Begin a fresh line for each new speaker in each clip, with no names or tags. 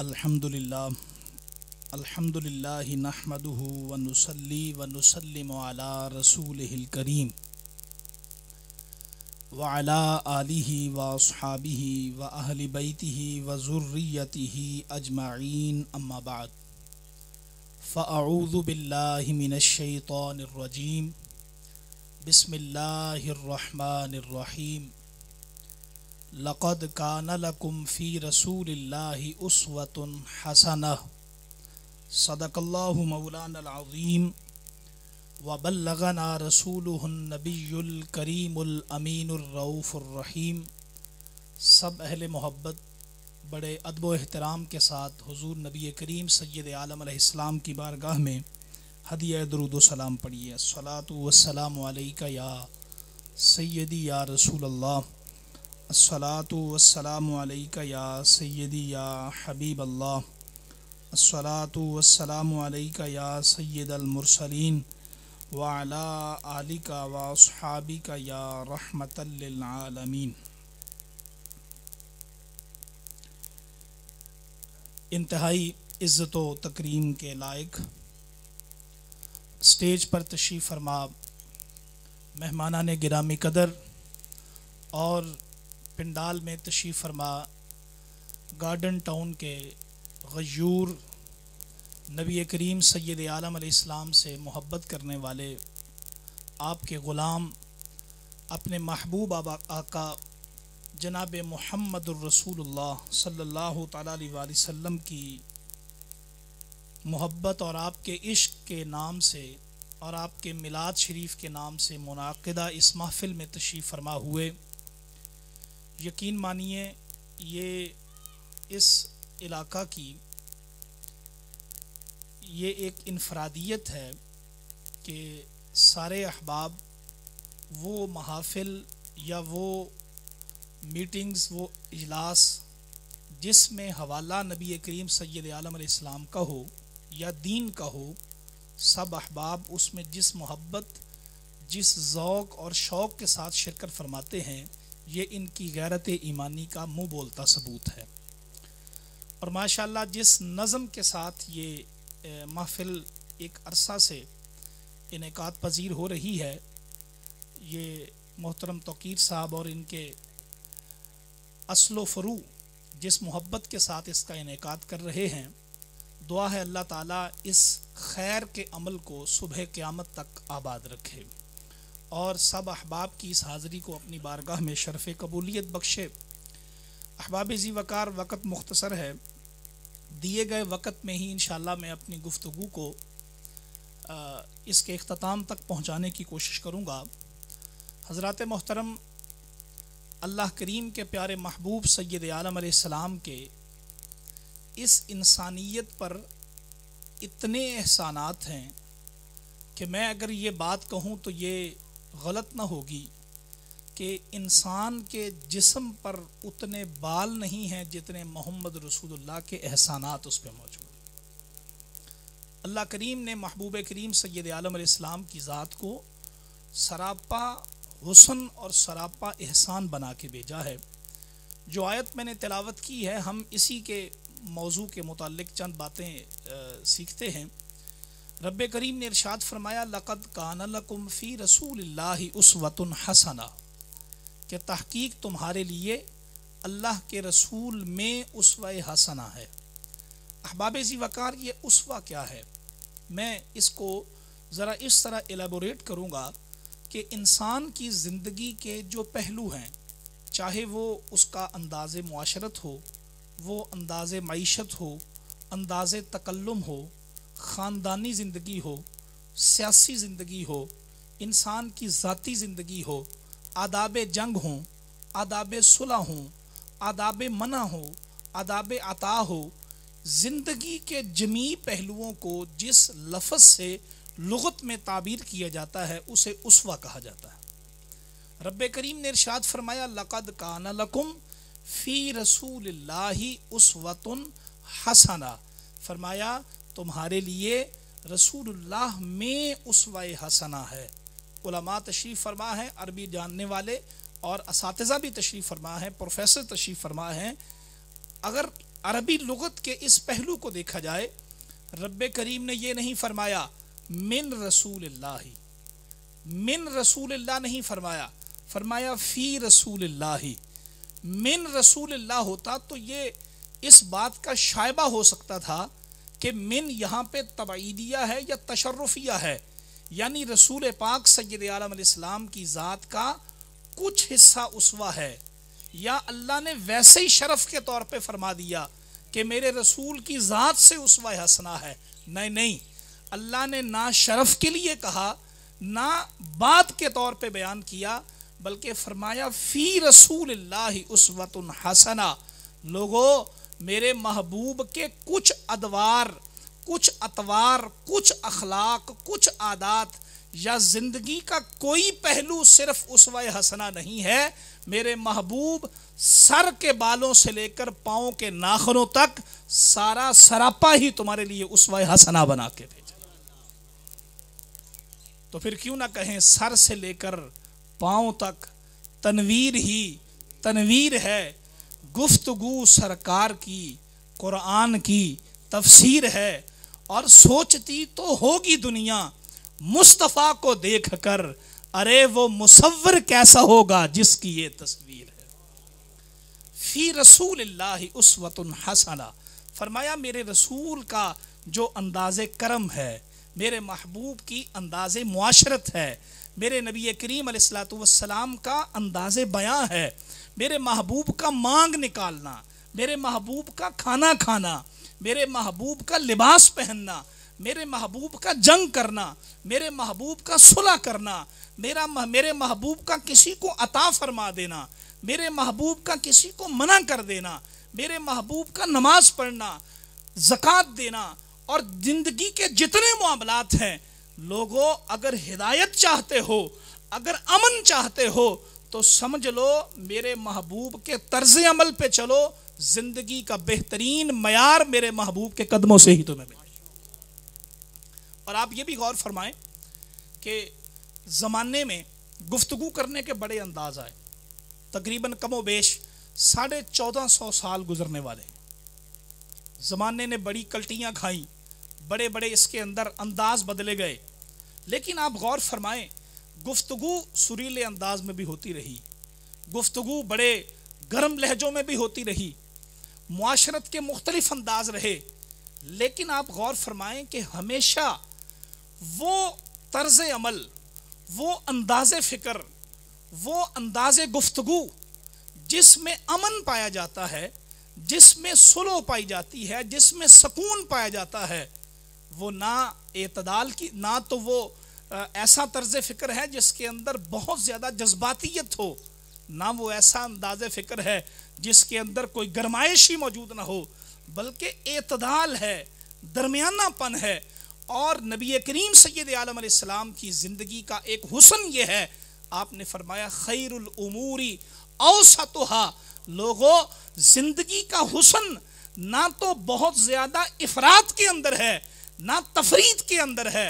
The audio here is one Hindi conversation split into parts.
अल्हम्दुलिल्लाह अल्हम्दुलिल्लाह नहमदुहु व नुसल्ली अला रसूलिहिल करीम व अला आलिहि व अस्हाबिहि व अहलि बैतिहि व ज़ुर्रियतिहि अजमाइन अम्मा रहीम लक़द कान लकुम फ़ी रसूलिल्लाहि उसवतुन हसनह। सदक़ल्लाहु मौलाना अज़ीम। व बल्लगना रसूलुहुन नबियुल करीमुल अमीनुर रऊफ़ुर रहीम। सब अहले मोहब्बत, बड़े अदब एहतराम के साथ हुजूर नबी करीम सैयद आलम की बारगाह में हदिया दरूद सलाम पढ़िए। सलातु वस्सलाम अलैका या सैयदी या रसूल अल्लाह अस्सलातु वस्सलाम अलैका या सैयदी या हबीब अल्लाह या सैयद अल मुरसलीन व अला आलिका व अस्हाबिका या आलमीन इंतहाई इज़्ज़त व तकरीम के लायक स्टेज पर तशरीफ़ फरमा मेहमाना ने गिरामी कदर और पिंडाल में तशरीफ़ फरमा, गार्डन टाउन के गयूर नबी करीम सैद आलम इस्लाम से मोहब्बत करने वाले आपके ग़ुलाम, अपने महबूब आका जनाब मोहम्मद रसूलुल्लाह सल्लल्लाहु की मोहब्बत और आपके इश्क के नाम से और आपके मिलाद शरीफ के नाम से मुनदा इस महफ़िल में तशरीफ़ फरमा हुए। यकीन मानिए, ये इस इलाका की, ये एक इनफरादियत है कि सारे अहबाब वो महाफिल या वो मीटिंग्स, वो इजलास जिसमें हवाला नबी करीम सैद आलम का हो या दीन का हो, सब अहबाब उसमें जिस मोहब्बत, जिस ज़ौक़ और शौक़ के साथ शिरकत फरमाते हैं ये इनकी गैरत ईमानी का मुँह बोलता सबूत है। और माशाल्लाह जिस नज़म के साथ ये महफिल एक अरसा से इनका पजीर हो रही है, ये मोहतरम तोकीर साहब और इनके असलो फ़रू जिस मोहब्बत के साथ इसका इनका कर रहे हैं, दुआ है अल्लाह ताला इस खैर के अमल को सुबह क़यामत तक आबाद रखे। और सब अहबाब की इस हाज़री को अपनी बारगाह में शरफ़ कबूलियत बख्शे। अहबाब जी वकार वक़्त मुख्तसर है। दिए गए वक़्त में ही इन मैं अपनी गुफ्तु को इसके अख्ताम तक पहुँचाने की कोशिश करूँगा। हज़रत मोहतरम, अल्लाह करीम के प्यारे महबूब सैद आलम के इस इंसानियत पर इतने एहसानात हैं कि मैं अगर ये बात कहूँ तो ये गलत ना होगी कि इंसान के जिस्म पर उतने बाल नहीं हैं जितने मोहम्मद रसूलुल्लाह के एहसानात उस पर मौजूद अल्लाह करीम ने महबूब करीम सैद आलम इस्लाम की ज़ात को सरापा हुसन और सरापा एहसान बना के भेजा है। जो आयत मैंने तिलावत की है, हम इसी के मौजू के मुतालिक चंद बातें सीखते हैं। रब करीम ने इरशाद फरमाया, लक़द कानकुम फ़ी रसूल उसवतन हसना। कि तहकीक तुम्हारे लिए अल्लाह के रसूल में उसवा हसना है। अहबाब जी वकार, ये उसवा क्या है? मैं इसको ज़रा इस तरह एलेबोरेट करूँगा कि इंसान की ज़िंदगी के जो पहलू हैं, चाहे वो उसका अंदाज माशरत हो, वो अंदाज मीशत हो अंदाज तकल्लुम हो ख़ानदानी ज़िंदगी हो, सियासी ज़िंदगी हो, इंसान की ज़ाती ज़िंदगी हो, आदाब जंग हों, आदाब सुलह हों, आदाब मना हो, आदाब अता हो, ज़िंदगी के जमी पहलुओं को जिस लफ्ज़ से लगत में ताबीर किया जाता है, उसे उसवा कहा जाता है। रब करीम ने इरशाद फरमाया, लक़द कान लकुम फ़ी रसूल उसवतन हसना। फरमाया तुम्हारे लिए रसूलुल्लाह में उसवा हसना है। उलमा तशरीफ़ फरमा है, अरबी जानने वाले, और इस भी तशरीफ़ फरमा है, प्रोफेसर तशरीफ़ फरमा है। अगर अरबी लगत के इस पहलू को देखा जाए रब करीम ने यह नहीं फरमाया, मिन रसूल मिन रसूल नहीं फरमाया फरमाया फ़ी रसूल मिन रसूल होता तो ये इस बात का शायबा हो सकता था कि मिन यहाँ पे तबाइदिया है या तशर्रफिया है? यानी रसूल पाक सैद आलम की ज़ात का कुछ हिस्सा उसवा है। या अल्लाह ने वैसे ही शरफ के तौर पे फरमा दिया कि मेरे रसूल की ज़ात से उसवा हसना है। नहीं नहीं। अल्लाह ने ना शरफ के लिए कहा, ना बात के तौर पे बयान किया, बल्कि फरमाया, फ़ी रसूल उसवत हसना। लोगो मेरे महबूब के कुछ अदवार, कुछ अतवार, कुछ अखलाक, कुछ आदात या ज़िंदगी का कोई पहलू सिर्फ़ उसवा हसना नहीं है। मेरे महबूब सर के बालों से लेकर पाओ के नाखनों तक सारा सरापा ही तुम्हारे लिए उसवा हसना बना के भेजा। तो फिर क्यों ना कहें, सर से लेकर पाँव तक तनवीर ही तनवीर है गुफ्तगु सरकार की, कुरान की तफसीर है और सोचती तो होगी दुनिया। मुस्तफ़ा को देखकर, अरे वो मुसवर कैसा होगा जिसकी ये तस्वीर है। फ़ी रसूल उसवतन हसना। फरमाया, मेरे रसूल का जो अंदाज करम है मेरे महबूब की अंदाज मुआशरत है। मेरे नबी करीम सलाम का अंदाज बयां है। मेरे महबूब का मांग निकालना, मेरे महबूब का खाना खाना, मेरे महबूब का लिबास पहनना, मेरे महबूब का जंग करना, मेरे महबूब का सुलह करना, मेरा मेरे महबूब का किसी को अता फरमा देना, मेरे महबूब का किसी को मना कर देना, मेरे महबूब का नमाज़ पढ़ना, जक़ात देना और ज़िंदगी के जितने मामलात हैं, लोगों, अगर हिदायत चाहते हो, अगर अमन चाहते हो तो समझ लो मेरे महबूब के तर्ज अमल पे चलो, ज़िंदगी का बेहतरीन मैार मेरे महबूब के कदमों से ही तुम्हें मिले। और आप ये भी गौर फरमाएँ कि ज़माने में गुफ्तगु करने के बड़े अंदाज आए। तकरीबन कमो बेश साढ़े चौदह सौ साल गुजरने वाले ज़माने ने बड़ी कल्टियाँ खाई बड़े बड़े इसके अंदर अंदाज बदले गए। लेकिन आप गौर फरमाएँ, गुफ्तगु सुरीले अंदाज में भी होती रही। गुफ्तगु बड़े गर्म लहजों में भी होती रही। मुआशरत के मुख्तलिफ़ अंदाज रहे। लेकिन आप गौर फरमाएँ कि हमेशा वो तर्ज अमल, वो अंदाज फ़िक्र, वो अंदाज गुफ्तगु जिसमें अमन पाया जाता है, जिसमें सुलो पाई जाती है, जिसमें सुकून पाया जाता है वो ना एतदाल की, ना तो वो ऐसा तर्ज फ़िक्र है जिसके अंदर बहुत ज़्यादा जज्बातीत हो, ना वो ऐसा अंदाज फ़िक्र है जिसके अंदर कोई गरमाइश ही मौजूद ना हो, बल्कि एतदाल है, दरमियानापन है। और नबी करीम सैद आलम की ज़िंदगी का एक हुसन ये है, आपने फरमाया खैरमूरी औसतहा। लोगों, ज़िंदगी का हुसन ना तो बहुत ज़्यादा इफरात के अंदर है ना तफरीद के अंदर है।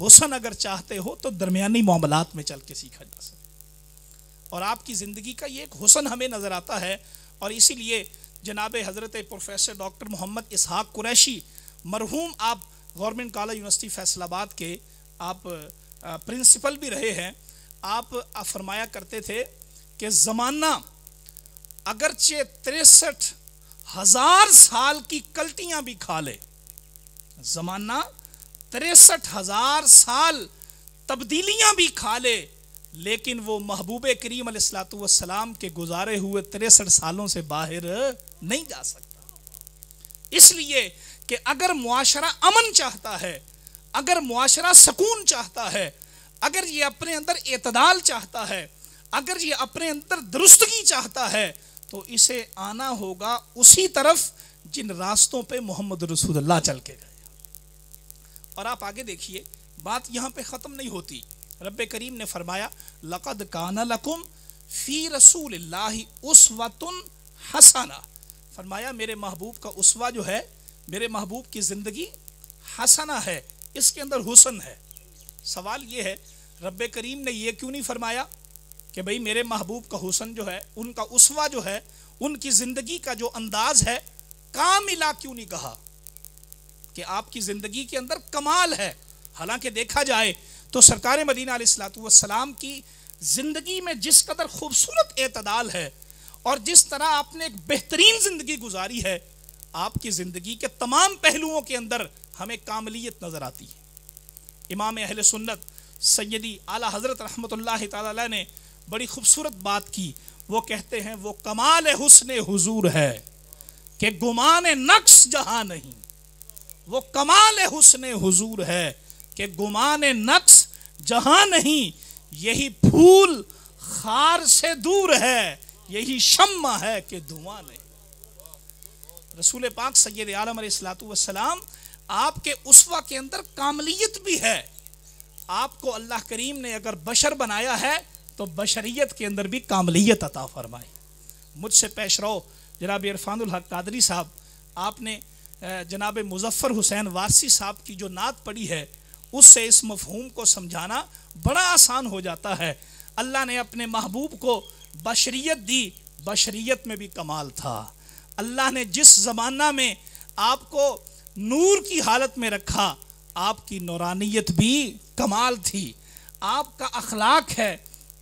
हुसन अगर चाहते हो तो दरमियानी मामलात में चल के सीखा जा सकता और आपकी ज़िंदगी का ये एक हुसन हमें नज़र आता है। और इसीलिए जनाब हज़रत प्रोफेसर डॉक्टर मोहम्मद इसहाक कुरैशी, मरहूम आप गवर्नमेंट कॉलेज यूनिवर्सिटी फैसलाबाद के आप प्रिंसिपल भी रहे हैं। आप फरमाया करते थे कि ज़माना अगरचे तिरसठ हज़ार साल की कल्टियाँ भी खा ले। ज़माना तिरसठ हज़ार साल तब्दीलियाँ भी खा ले, लेकिन वो महबूब करीम सलाम के गुजारे हुए तिरसठ सालों से बाहर नहीं जा सकता। इसलिए कि अगर मुआशरा अमन चाहता है, अगर मुआशरा सकून चाहता है, अगर ये अपने अंदर एतदाल चाहता है, अगर ये अपने अंदर दुरुस्तगी चाहता है तो इसे आना होगा उसी तरफ़ जिन रास्तों पे मोहम्मद रसूलुल्लाह चल के गए। और आप आगे देखिए, बात यहाँ पे ख़त्म नहीं होती। रब करीम ने फरमाया, लक़द काना लकुम फ़ी रसूल उसवतुन हसाना। फरमाया, मेरे महबूब का उसवा जो है, मेरे महबूब की ज़िंदगी हसना है, इसके अंदर हुसन है। सवाल ये है रब करीम ने यह क्यों नहीं फरमाया कि भाई मेरे महबूब का हुसन जो है, उनका उसवा जो है, उनकी ज़िंदगी का जो अंदाज है, कामिला क्यों नहीं कहा? कि आपकी ज़िंदगी के अंदर कमाल है। हालाँकि देखा जाए तो सरकार मदीना सलाम की ज़िंदगी में जिस कदर खूबसूरत एतदाल है और जिस तरह आपने एक बेहतरीन ज़िंदगी गुजारी है, आपकी ज़िंदगी के तमाम पहलुओं के अंदर हमें कामलियत नज़र आती है। इमाम अहल सुन्नत सैदी आला हज़रत रहमत ने बड़ी खूबसूरत बात की। वो कहते हैं, वो कमाल हुसन हुजूर है कि गुमान नक्स जहाँ नहीं वो कमाल हुसन हुजूर है कि गुमान नक्स जहाँ नहीं, यही फूल खार से दूर है, यही शम्मा है कि धुआँ नहीं। रसूल पाक सैद आलम सलाम आपके उसवा के अंदर कामलियत भी है। आपको अल्लाह करीम ने अगर बशर बनाया है तो बशरियत के अंदर भी कामलियत अता फरमाई मुझसे पेश रहो, जनाब इरफानुल हक कादरी साहब, आपने जनाब मुजफ्फ़र हुसैन वारसी साहब की जो नात पड़ी है, उससे इस मफहूम को समझाना बड़ा आसान हो जाता है। अल्लाह ने अपने महबूब को बशरीत दी बशरीत में भी कमाल था। अल्लाह ने जिस ज़माना में आपको नूर की हालत में रखा, आपकी नौरानियत भी कमाल थी। आपका अखलाक है,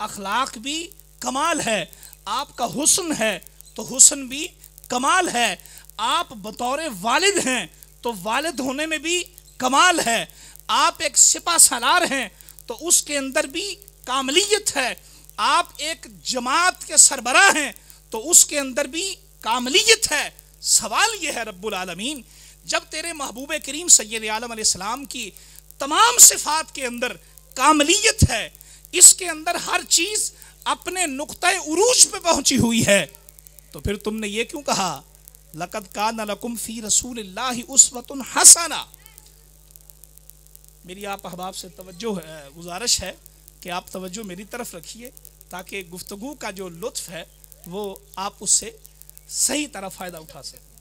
अखलाक भी कमाल है। आपका हुस्न है तो हुस्न भी कमाल है। आप बतौर वालिद हैं तो वालिद होने में भी कमाल है। आप एक सिपा सलार हैं तो उसके अंदर भी कामलियत है। आप एक जमात के सरबरा हैं तो उसके अंदर भी कामलियत है। सवाल यह है, रब्बुल आलमीन, जब तेरे महबूब करीम सैद आलम की तमाम सिफात के अंदर कामलियत है, इसके अंदर हर चीज़ अपने नुकता उरूज पे पहुँची हुई है तो फिर तुमने ये क्यों कहा? लकत का नलकुम फ़ी रसूल उसवतुन हसना मेरी आप अहबाब से तवज्जो है, गुजारिश है कि आप तवज्जो मेरी तरफ़ रखिए, ताकि गुफ्तगु का जो लुत्फ है, वो आप उससे सही तरह फ़ायदा उठा सकें।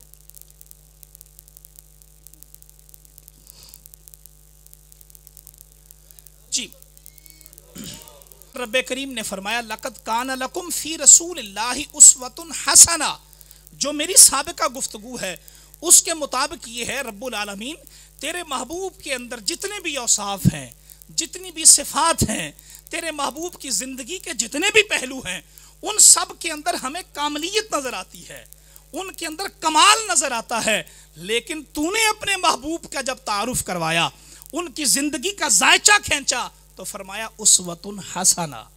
जी। रब करीम ने फरमाया लकत कान लकुम फ़ी रसूल उसवतुन हसना। जो मेरी सबका गुफ्तु है, उसके मुताबिक ये है, रब्बुल तेरे महबूब के अंदर जितने भी औसाफ हैं, जितनी भी सिफात हैं, तेरे महबूब की ज़िंदगी के जितने भी पहलू हैं, उन सब के अंदर हमें कामलियत नज़र आती है। उनके अंदर कमाल नज़र आता है, लेकिन तूने अपने महबूब का जब तारुफ करवाया, उनकी ज़िंदगी का जायचा खींचा तो फरमाया उसवतुन हसना।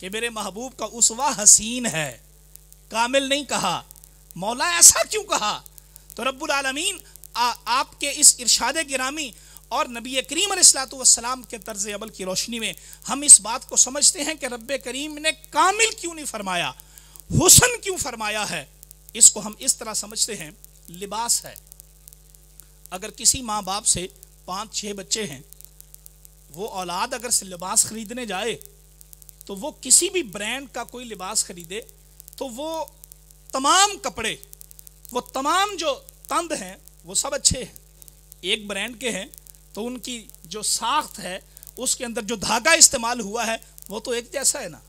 कि मेरे महबूब का उसवा हसीन है कामिल नहीं कहा। मौला ऐसा क्यों कहा? तो रब्बुल आलमीन आपके इस इरशाद गिरामी और नबी करीम सलाम के तर्ज अमल की रोशनी में हम इस बात को समझते हैं कि रब करीम ने कामिल क्यों नहीं फरमाया? हुसन क्यों फरमाया है? इसको हम इस तरह समझते हैं, लिबास है। अगर किसी माँ बाप से पाँच छः बच्चे हैं, वो औलाद अगर से लिबास खरीदने जाए तो वो किसी भी ब्रांड का कोई लिबास खरीदे तो वो तमाम कपड़े, वो तमाम जो तंद हैं, वो सब अच्छे हैं। एक ब्रांड के हैं तो उनकी जो साख्त है, उसके अंदर जो धागा इस्तेमाल हुआ है, वो तो एक जैसा है ना।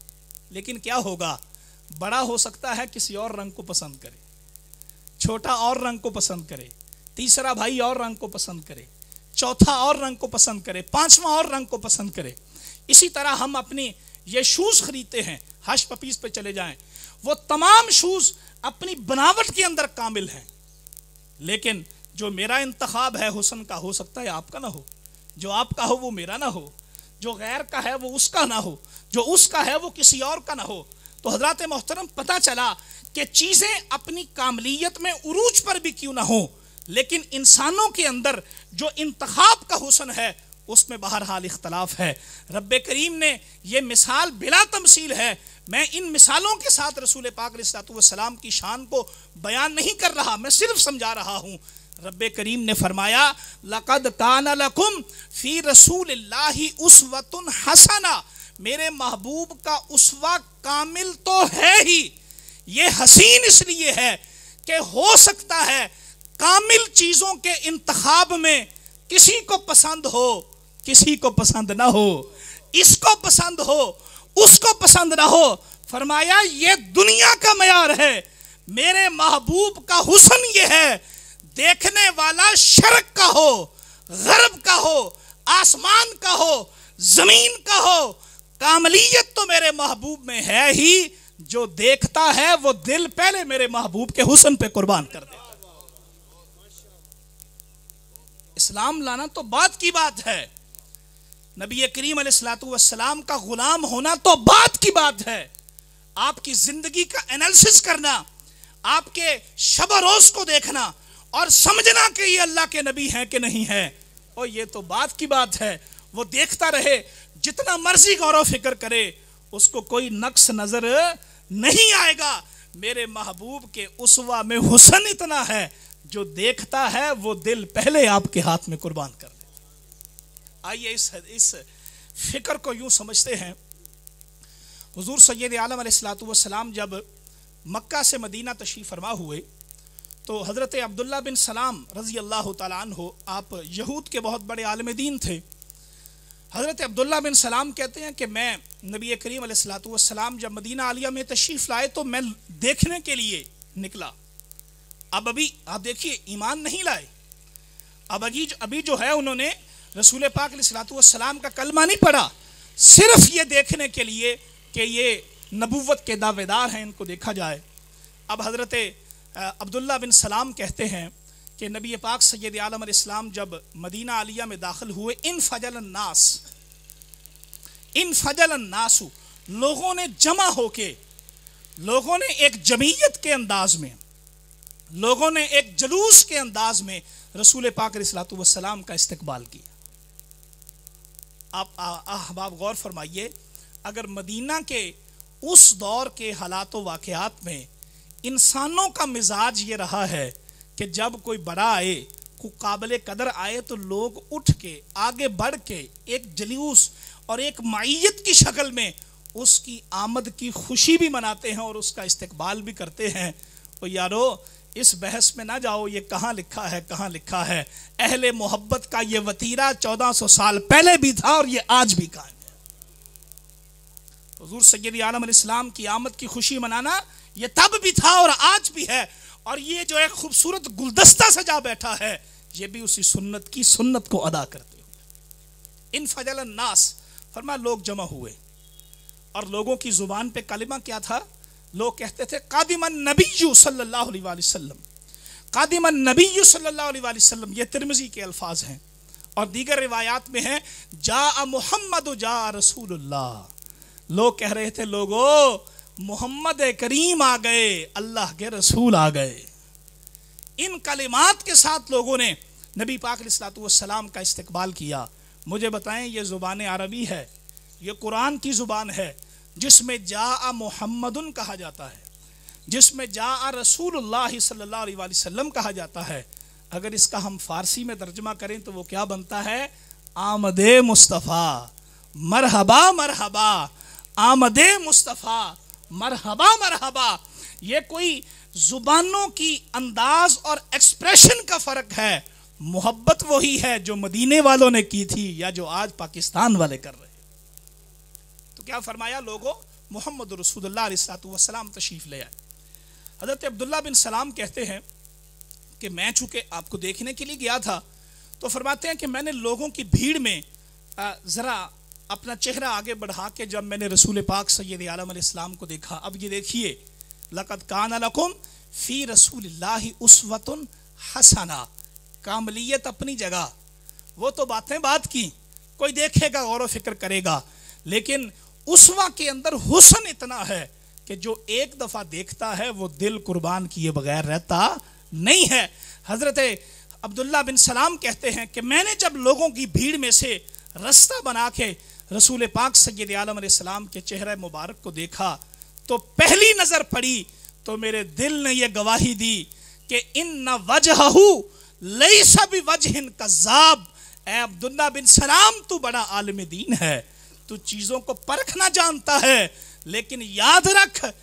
लेकिन क्या होगा? बड़ा हो सकता है किसी और रंग को पसंद करे। छोटा और रंग को पसंद करे। तीसरा भाई और रंग को पसंद करे। चौथा और रंग को पसंद करे। पांचवा और रंग को पसंद करे। इसी तरह हम अपनी ये शूज़ खरीदते हैं। हश पपीस पे चले जाएँ। वो तमाम शूज़ अपनी बनावट के अंदर कामिल हैं। लेकिन जो मेरा इंतखाब है हुसन का, हो सकता है आपका ना हो। जो आपका हो, वो मेरा ना हो। जो गैर का है, वो उसका ना हो। जो उसका है, वो किसी और का ना हो। तो हज़रत मोहतरम, पता चला कि चीज़ें अपनी कामलियत में उरूज पर भी क्यों ना हो? लेकिन इंसानों के अंदर जो इंतखाब का हुसन है, उसमें बहरहाल इख्तलाफ है। रब करीम ने यह मिसाल बिला तमसील है मैं इन मिसालों के साथ रसूल पाक सलाम की शान को बयान नहीं कर रहा, मैं सिर्फ़ समझा रहा हूँ। रब करीम ने फरमाया, लकद कान लकुम फ़ी रसूल उसवतुन हसना। मेरे महबूब का उसवा कामिल तो है ही। ये हसीन इसलिए है कि हो सकता है कामिल चीज़ों के इंतखाब में किसी को पसंद हो, किसी को पसंद ना हो। इसको पसंद हो उसको पसंद ना हो। फरमाया, ये दुनिया का मैार है। मेरे महबूब का हुसन ये है। देखने वाला शर्क का हो, गरब का हो, आसमान का हो, ज़मीन का हो। कामलियत तो मेरे महबूब में है ही। जो देखता है, वो दिल पहले मेरे महबूब के हुसन पे कुर्बान कर देता इस्लाम लाना तो बात की बात है। नबी करीम सलाम का गुलाम होना तो बात की बात है। आपकी ज़िंदगी का एनालिसिस करना, आपके शब रोज को देखना और समझना कि ये अल्लाह के नबी हैं कि नहीं है। और ये तो बात की बात है, वो देखता रहे, जितना मर्ज़ी गौरव फ़िक्र करे, उसको कोई नक्स नज़र नहीं आएगा। मेरे महबूब के उसवा में हुसन इतना है, जो देखता है, वो दिल पहले आपके हाथ में कुर्बान कर। आइए इस इस फ़िक्र को यूँ समझते हैं। हुजूर सैद आलम सलाम जब मक्का से मदीना तशरीफ़ फरमा हुए तो हज़रत अब्दुल्ला बिन सलाम रज़ी अल्लाह तन हो आप यहूद के बहुत बड़े आलम दीन थे। हज़रत अब्दुल्ला बिन सलाम कहते हैं कि मैं नबी करीम सलाम जब मदीना आलिया में तशरीफ़ लाए तो मैं देखने के लिए निकला। अब अभी आप देखिए, ईमान नहीं लाए। अब अभी अभी जो है, उन्होंने रसूल पाक सलाम का कलमा नहीं पढ़ा, सिर्फ़ ये देखने के लिए कि ये नबूवत के दावेदार हैं, इनको देखा जाए। अब हज़रत अब्दुल्ला बिन सलाम कहते हैं कि नबी पाक सैद आलम इस्लाम जब मदीना आलिया में दाखिल हुए, इन फजल नास इन फजल नासु लोगों ने जमा होके, लोगों ने एक जमीयत के अंदाज में, लोगों ने एक जलूस के अंदाज में रसूल पाक सलाम का इस्तकबाल किया। आप अहबाब गौर फरमाइए, अगर मदीना के उस दौर के हालात वाकयात में इंसानों का मिजाज ये रहा है कि जब कोई बड़ा आए, को काबिल कदर आए तो लोग उठ के, आगे बढ़ के, एक जलूस और एक माइत की शक्ल में उसकी आमद की खुशी भी मनाते हैं और उसका इस्तकबाल भी करते हैं। तो यारो इस बहस में ना जाओ, ये कहाँ लिखा है, कहाँ लिखा है। अहले मोहब्बत का ये वतीरा 1400 साल पहले भी था और ये आज भी कायम है। हजूर सैद आलम इस्लाम की आमद की खुशी मनाना ये तब भी था और आज भी है। और ये जो एक खूबसूरत गुलदस्ता सजा बैठा है, ये भी उसी सुन्नत की सुन्नत को अदा करते हुए। इन फजल नास फरमा लोग जमा हुए। और लोगों की ज़ुबान पे कलिमा क्या था? लोग कहते थे, कादिमन नबी सल्लल्लाहु अलैहि वसल्लम कादिमन नबी सल्लल्लाहु अलैहि वसल्लम ये तिरमिजी के अल्फाज हैं और दीगर रिवायात में है जा मोहम्मद जा रसूलुल्लाह। लोग कह रहे थे, लोगो, मोहम्मद करीम आ गए, अल्लाह के रसूल आ गए। इन कलिमात के साथ लोगों ने नबी पाक सलाम का इस्तकबाल किया। मुझे बताएँ, ये ज़ुबान अरबी है, ये कुरान की ज़ुबान है जिसमें जा मोहम्मदन कहा जाता है, जिसमें जा रसूल सल्लल्लाहु अलैहि वसल्लम कहा जाता है। अगर इसका हम फारसी में तर्जमा करें तो वो क्या बनता है? आमद मुस्तफ़ा, मरहबा मरहबा, आमद मुस्तफ़ा, मरहबा मरहबा। ये कोई जुबानों की अंदाज और एक्सप्रेशन का फ़र्क है। मोहब्बत वही है जो मदीने वालों ने की थी या जो आज पाकिस्तान वाले कर रहे तो क्या फरमाया? लोगो, मोहम्मद रसूलुल्लाह तशरीफ़ ले आए। हज़रत अब्दुल्ला बिन सलाम कहते हैं कि मैं चूँकि आपको देखने के लिए गया था तो फरमाते हैं कि मैंने लोगों की भीड़ में ज़रा अपना चेहरा आगे बढ़ा के जब मैंने रसूल पाक सैद आलम को देखा, अब ये देखिए लकत कान लकुम फ़ी रसूल उसवतन हसना। कामलियत अपनी जगह। वो तो बातें बात की, कोई देखेगा, गौर व फ़िक्र करेगा, लेकिन उसवा के अंदर हुसन इतना है कि जो एक दफ़ा देखता है, वो दिल कुर्बान किए बगैर रहता नहीं है। हज़रत अब्दुल्ला बिन सलाम कहते हैं कि मैंने जब लोगों की भीड़ में से रास्ता बना के रसूल पाक सैद आलम सलाम के चेहरे मुबारक को देखा तो पहली नज़र पड़ी तो मेरे दिल ने यह गवाही दी कि इन न वजह लई सब वजह कजाब अब्दुल्ला बिन सलाम, तू बड़ा आलम दीन है। तू चीज़ों को परखना जानता है, लेकिन याद रख,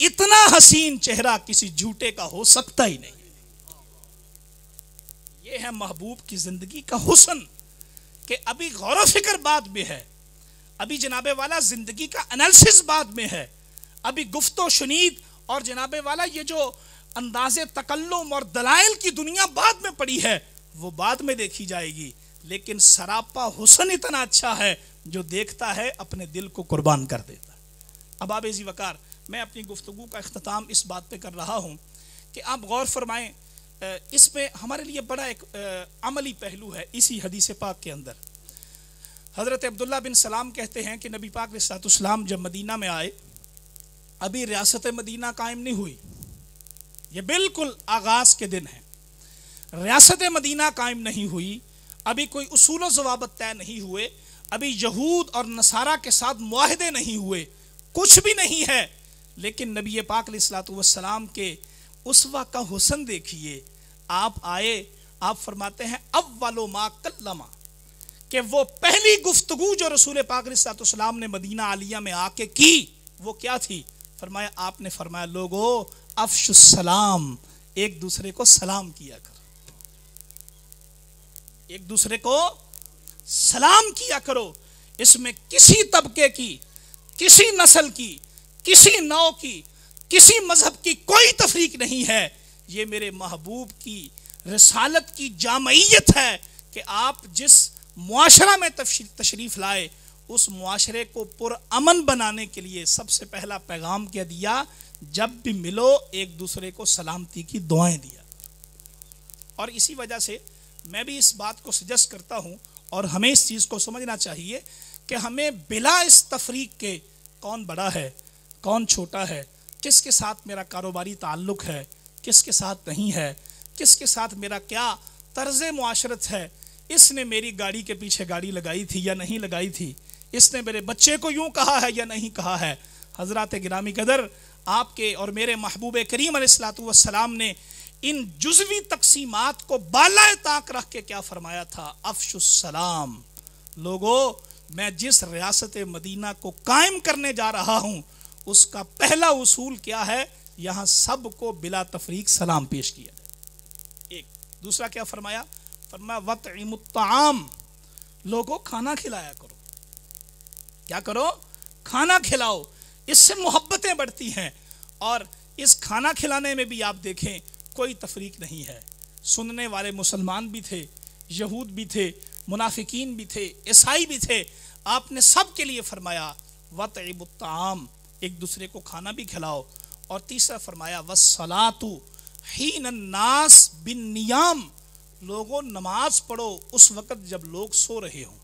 इतना हसीन चेहरा किसी झूठे का हो सकता ही नहीं। यह है महबूब की ज़िंदगी का हुसन, कि अभी गौर फ़िक्र बाद में है, अभी जनाबे वाला ज़िंदगी का एनालिसिस बाद में है, अभी गुफ्तो शुनीद और जनाबे वाला ये जो अंदाज तकल्लुम और दलाइल की दुनिया बाद में पड़ी है, वो बाद में देखी जाएगी, लेकिन सरापा हुसन इतना अच्छा है जो देखता है, अपने दिल को कुर्बान कर देता है। अब आप जी वकार, मैं अपनी गुफ्तगु का अख्ताम इस बात पर कर रहा हूँ कि आप गौर फरमाएँ इसमें हमारे लिए बड़ा एक अमली पहलू है इसी हदीस पाक के अंदर। हज़रत अब्दुल्ला बिन सलाम कहते हैं कि नबी पाक सलाम जब मदीना में आए, अभी रियासत मदीना कायम नहीं हुई। ये बिल्कुल आगाज़ के दिन है। रियासत मदीना कायम नहीं हुई, अभी कोई उसूल जवाबत तय नहीं हुए अभी यहूद और नसारा के साथ माहदे नहीं हुए, कुछ भी नहीं है। लेकिन नबी पाक सलाम के उस का हुसन देखिए। आप आए, आप फरमाते हैं अब वालो मा कल्लमा। कि वो पहली गुफ्तगु जो रसूल पाक सलाम ने मदीना आलिया में आके की, वो क्या थी? फरमाया, आपने फरमाया, लोगो अफशुसलाम एक दूसरे को सलाम किया कर। एक दूसरे को सलाम किया करो, इसमें किसी तबके की, किसी नस्ल की, किसी नाव की, किसी मज़हब की कोई तफरीक नहीं है। ये मेरे महबूब की रसालत की जामयत है कि आप जिस मुआशरा में तशरीफ़ लाए, उस मुआशरे को पुरअमन बनाने के लिए सबसे पहला पैगाम क्या दिया? जब भी मिलो, एक दूसरे को सलामती की दुआएँ दिया। और इसी वजह से मैं भी इस बात को सजेस्ट करता हूँ और हमें इस चीज़ को समझना चाहिए कि हमें बिला इस तफरीक के कौन बड़ा है, कौन छोटा है, किसके साथ मेरा कारोबारी ताल्लुक़ है, किसके साथ नहीं है, किसके साथ मेरा क्या तर्ज मुआशरत है, इसने मेरी गाड़ी के पीछे गाड़ी लगाई थी या नहीं लगाई थी, इसने मेरे बच्चे को यूँ कहा है या नहीं कहा है। हज़रत गिरामी कदर, आपके और मेरे महबूब करीम सलाम ने इन जुजवी तकसीमात को बाला ताक रख के क्या फरमाया था? अफशुसलाम लोगो, मैं जिस रियासत मदीना को कायम करने जा रहा हूँ, उसका पहला उसूल क्या है? यहाँ सबको बिला तफरीक सलाम पेश किया जाए। एक। दूसरा क्या फरमाया? फरमाया वतम लोगों, खाना खिलाया करो। क्या करो? खाना खिलाओ। इससे मोहब्बतें बढ़ती हैं। और इस खाना खिलाने में भी आप देखें कोई तफरीक नहीं है। सुनने वाले मुसलमान भी थे, यहूद भी थे, मुनाफिकीन भी थे, ईसाई भी थे। आपने सब के लिए फरमाया वतम एक दूसरे को खाना भी खिलाओ। और तीसरा फरमाया वसलातु ही नास बिन नियाम, लोगों नमाज़ पढ़ो उस वक़्त जब लोग सो रहे हों।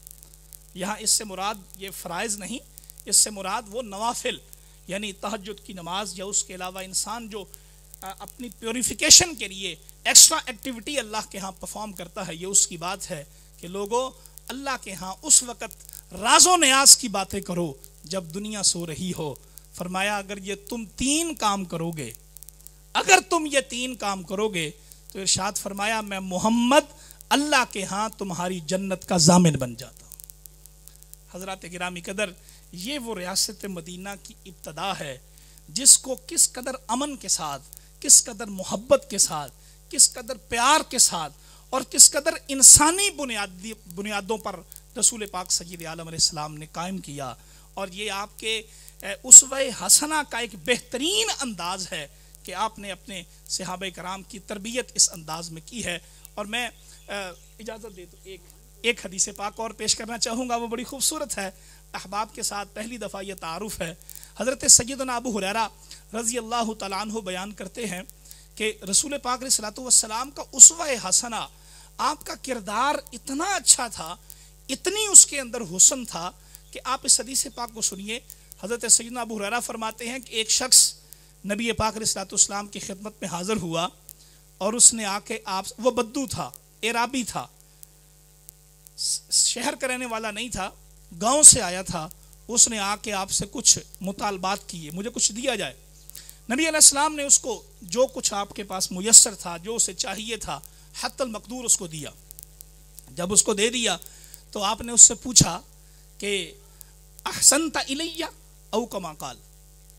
यहाँ इससे मुराद, ये फ़राइज़ नहीं, इससे मुराद वो नवाफिल, यानी तहजद की नमाज़ या उसके अलावा इंसान जो अपनी प्योरीफिकेशन के लिए एक्स्ट्रा एक्टिविटी अल्लाह के यहाँ परफॉर्म करता है। ये उसकी बात है कि लोगों, अल्लाह के यहाँ उस वक़्त राजो न्याज की बातें करो जब दुनिया सो रही हो। फरमाया, अगर ये तुम तीन काम करोगे, अगर तुम ये तीन काम करोगे तो इरशाद फरमाया, मैं मोहम्मद अल्लाह के यहाँ तुम्हारी जन्नत का जामिन बन जाता हूँ। हज़रत गिरामी कदर, ये वो रियासत मदीना की इब्तदा है जिसको किस कदर अमन के साथ किस कदर मोहब्बत के साथ, किस कदर प्यार के साथ और किस कदर इंसानी बुनियादी, बुनियादों पर रसूल पाक सैद आलम ने कायम किया। और ये आपके उसव हसना का एक बेहतरीन अंदाज है कि आपने अपने सहाब कराम की तरबियत इस अंदाज में की है। और मैं इजाज़त दे दो, एक एक हदीस पाक और पेश करना चाहूँगा, वो बड़ी खूबसूरत है। अहबाब के साथ पहली दफ़ा यह तारुफ है। हज़रत सैदना अबू हुरैरा रज़ी अल्लाह तु बयान करते हैं कि रसूल पाक सलाम का उसवा हसना आपका किरदार इतना अच्छा था, इतनी उसके अंदर हुसन था कि आप इस हदीस पाक को सुनिए। हज़रत सैदना अबू हुरैरा फरमाते हैं कि एक शख्स नबी पाक सलाम की खिदमत में हाज़िर हुआ और उसने आके आप, वो बद्दू था, एराबी था, शहर का रहने वाला नहीं था, गाँव से आया था, उसने आके आपसे कुछ मुतालबात किए मुझे कुछ दिया जाए। नबी अलैहिस्सलाम ने उसको जो कुछ आपके पास मुयसर था, जो उसे चाहिए था हतल मकदूर उसको दिया। जब उसको दे दिया तो आपने उससे पूछा कि, अहसनता इलैया औ कमाकाल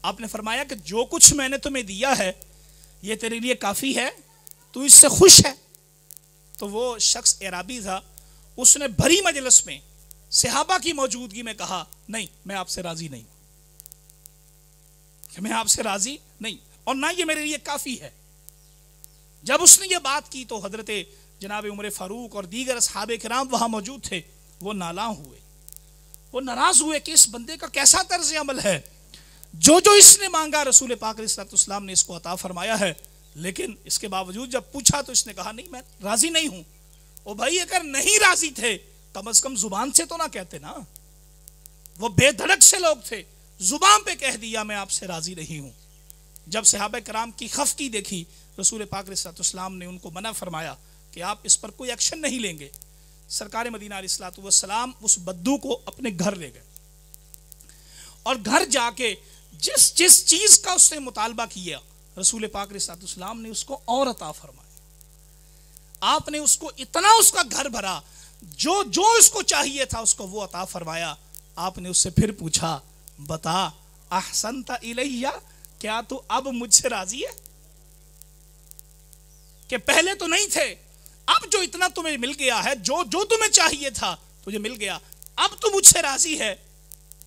आपने फरमाया कि, जो कुछ मैंने तुम्हें दिया है, ये तेरे लिए काफ़ी है, तू इससे खुश है। तो वो शख्स एराबी था। उसने भरी मजलस में सिहाबा की मौजूदगी में कहा, नहीं, मैं आपसे राज़ी नहीं मैं आपसे राज़ी नहीं, और ना ये मेरे लिए काफ़ी है। जब उसने ये बात की तो हज़रत जनाब उमर फ़ारूक और दीगर सहाब कराम वहाँ मौजूद थे। वो नाला हुए। वो नाराज़ हुए कि इस बंदे का कैसा तर्ज अमल है? जो जो इसने मांगा, रसूल पाक इस्लाम ने इसको अता फरमाया है। लेकिन इसके बावजूद जब पूछा तो इसने कहा, नहीं, मैं राज़ी नहीं हूँ। ओ भाई, अगर नहीं राज़ी थे, कम अज कम ज़ुबान से तो ना कहते ना? वो बेधड़क से लोग थे। ज़ुबान पे कह दिया, मैं आपसे राज़ी नहीं हूँ। जब सहाब कराम की खफकी देखी, रसूल पाक ने उनको मना फरमाया कि आप इस पर कोई एक्शन नहीं लेंगे। सरकार मदीना सलाम उस बद्दू को अपने घर ले गए। और घर जाके जिस जिस चीज़ का उसने मुतालबा किया, रसूल पाक सलाम ने उसको और अता फरमाया। आपने उसको इतना उसका घर भरा, जो जो उसको चाहिए था उसको वो अता फरमाया। आपने उससे फिर पूछा, बता, अहसनता इलैया क्या तू अब मुझसे राज़ी है? कि पहले तो नहीं थे, अब जो इतना तुम्हें मिल गया है, जो जो तुम्हें चाहिए था, तुझे मिल गया। अब तू मुझसे राज़ी है।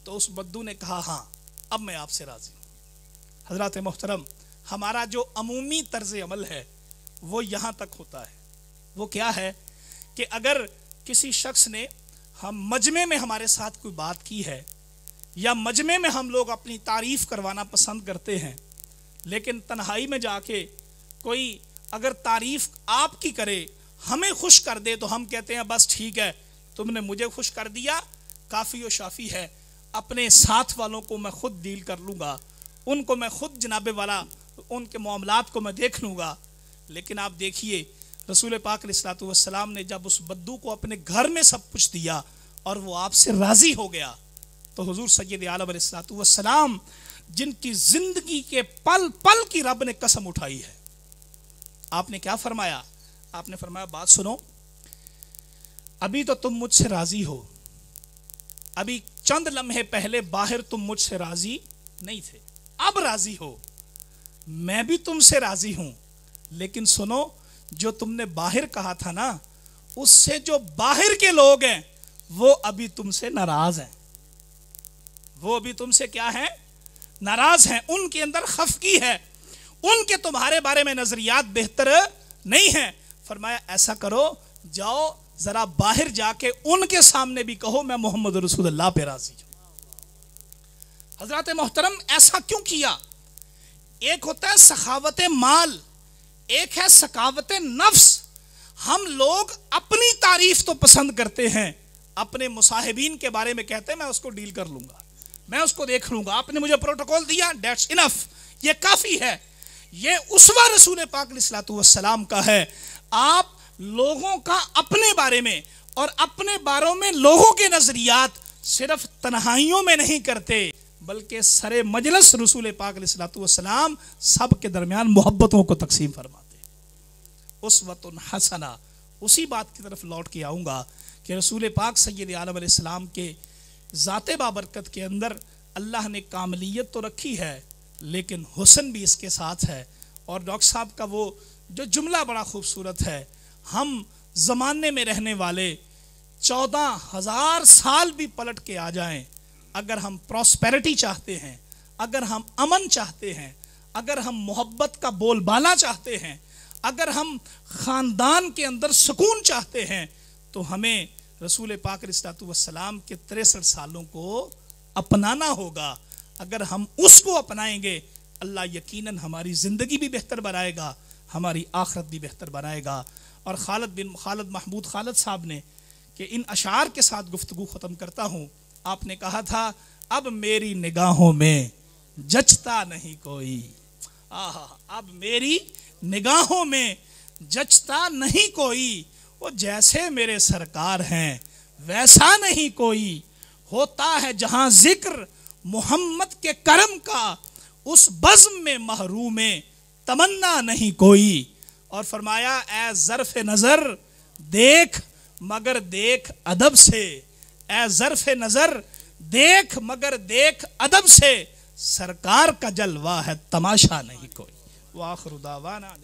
तो उस बद्दू ने कहा हाँ अब मैं आपसे राज़ी हूँ। हज़रत मोहतरम, हमारा जो अमूमी तर्ज अमल है, वो यहाँ तक होता है। वो क्या है कि अगर किसी शख्स ने हम मजमे में हमारे साथ कोई बात की है या मजमे में हम लोग अपनी तारीफ़ करवाना पसंद करते हैं, लेकिन तन्हाई में जाके कोई अगर तारीफ़ आपकी करे, हमें खुश कर दे तो हम कहते हैं, बस ठीक है, तुमने मुझे खुश कर दिया, काफ़ी और शाफ़ी है, अपने साथ वालों को मैं खुद डील कर लूँगा, उनको मैं खुद जनाबे वाला, उनके मामला को मैं देख लूँगा। लेकिन आप देखिए, रसूल पाक सलाम ने जब उस बद्दू को अपने घर में सब कुछ दिया, और वो आपसे राज़ी हो गया तो हजूर सैद आलम जिनकी ज़िंदगी के पल पल की रब ने कसम उठाई है। आपने क्या फरमाया? आपने फरमाया, बात सुनो, अभी तो तुम मुझसे राज़ी हो। अभी चंद लम्हे पहले बाहर तुम मुझसे राज़ी नहीं थे। अब राज़ी हो। मैं भी तुमसे राज़ी हूँ। लेकिन सुनो, जो तुमने बाहर कहा था ना, उससे जो बाहर के लोग हैं, वो अभी तुमसे नाराज़ हैं। वो अभी तुमसे क्या है? नाराज़ हैं। उनके अंदर खफकी है। उनके तुम्हारे बारे में नजरियात बेहतर नहीं है। फरमाया, ऐसा करो, जाओ, जरा बाहर जाके उनके सामने भी कहो, मैं मोहम्मद रसूलुल्लाह पे राज़ी हूँ। हज़रत मोहतरम, ऐसा क्यों किया? एक होता है सखावत माल, एक है सकावत नफ्स। हम लोग अपनी तारीफ़ तो पसंद करते हैं। अपने मुसाहिबीन के बारे में कहते हैं, मैं उसको डील कर लूँगा। मैं उसको देख लूँगा। आपने मुझे प्रोटोकॉल दिया डेट्स इनफ ये काफ़ी है। ये उसवा रसूल पाक सलाम का है। आप लोगों का अपने बारे में और अपने बारों में लोगों के नजरियात सिर्फ़ तनहाइयों में नहीं करते, बल्कि सरे मजलस रसूल पाक सलाम सब के दरमियान मोहब्बतों को तकसीम फरमाते। उस वतन हसना, उसी बात की तरफ़ लौट के आऊँगा कि रसूल पाक सैद आलम के ज़ात बाबरकत के अंदर अल्लाह ने कामलीत तो रखी है, लेकिन हुसन भी इसके साथ है। और डॉक्टर साहब का वो जो जुमला बड़ा खूबसूरत है, हम ज़माने में रहने वाले चौदह हज़ार साल भी पलट के आ जाएँ, अगर हम प्रॉस्पेरिटी चाहते हैं, अगर हम अमन चाहते हैं, अगर हम मोहब्बत का बोलबाला चाहते हैं, अगर हम ख़ानदान के अंदर सुकून चाहते हैं तो हमें रसूल पाक सलाम के तिरसठ सालों को अपनाना होगा। अगर हम उसको अपनाएँगे, अल्लाह यकीनन हमारी ज़िंदगी भी बेहतर बनाएगा, हमारी आखरत भी बेहतर बनाएगा। और खालद बिन खालद महमूद खालद साहब ने कि इन अशार के साथ गुफ्तु ख़त्म करता हूँ। आपने कहा था, अब मेरी निगाहों में जचता नहीं कोई। आह, अब मेरी निगाहों में जचता नहीं कोई। वो जैसे मेरे सरकार हैं, वैसा नहीं कोई। होता है जहाँ ज़िक्र मोहम्मद के करम का, उस बज्म में महरूम तमन्ना नहीं कोई। और फरमाया ए जरफ नज़र देख मगर देख अदब से। ए जरफ नज़र देख मगर देख अदब से। सरकार का जलवा है, तमाशा नहीं कोई। वाखरुदावाना